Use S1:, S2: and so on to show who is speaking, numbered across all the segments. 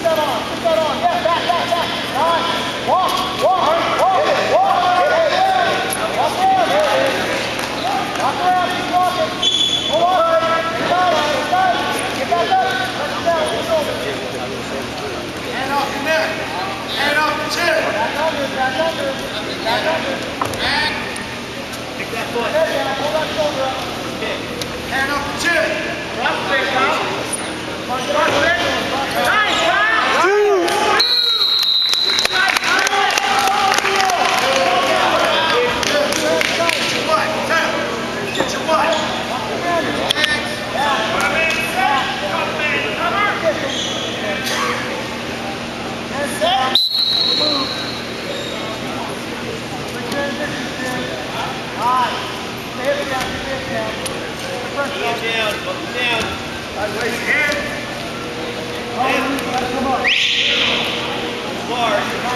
S1: Yeah, back, Pick that foot. Head up.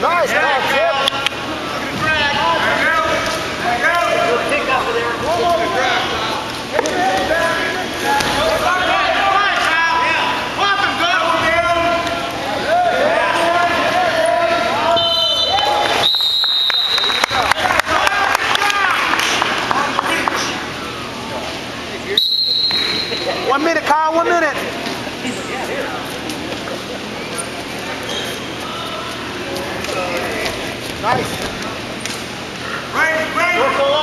S2: Nós, é,
S3: Right. Right.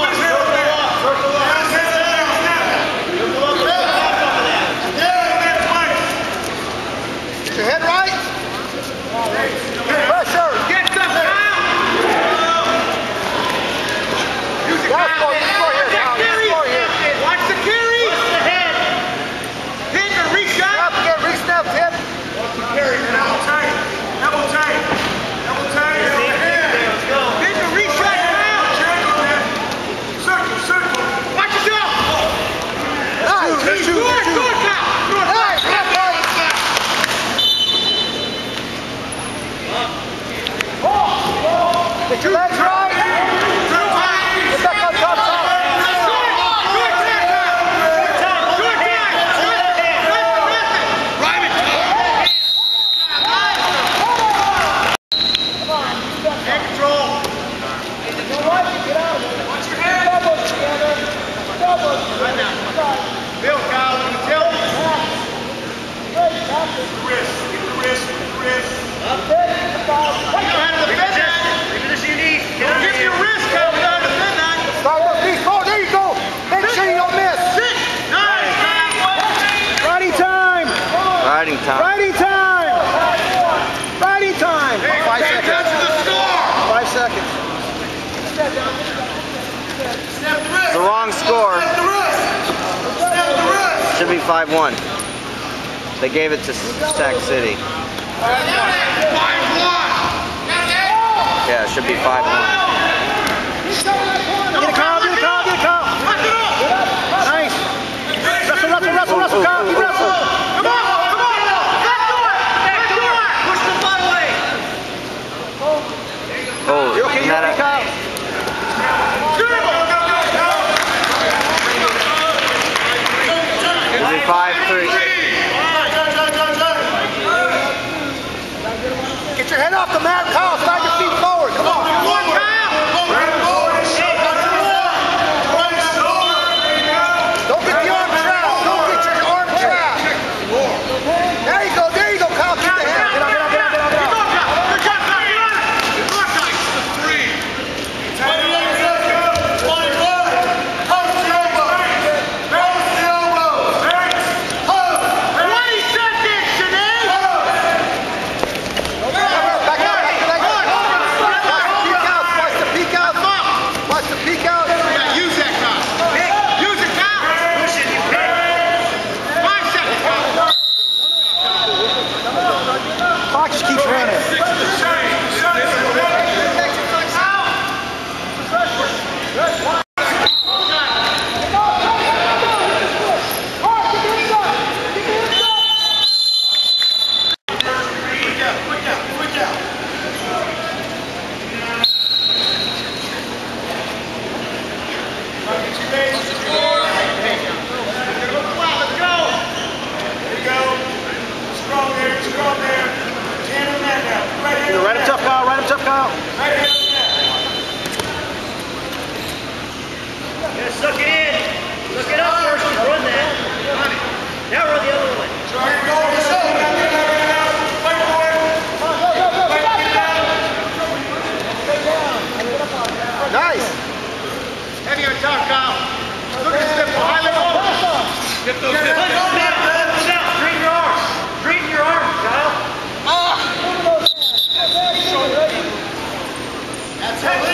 S4: 151. They gave it to Sac City. Yeah, it should be 5-1. 5-3.
S2: Get your head off the mat, Kyle. clock just keeps running. You know, right up tough, Kyle. Right up tough, Kyle. Gonna suck it in. Look it up first. Run that.
S3: Now run the Texas.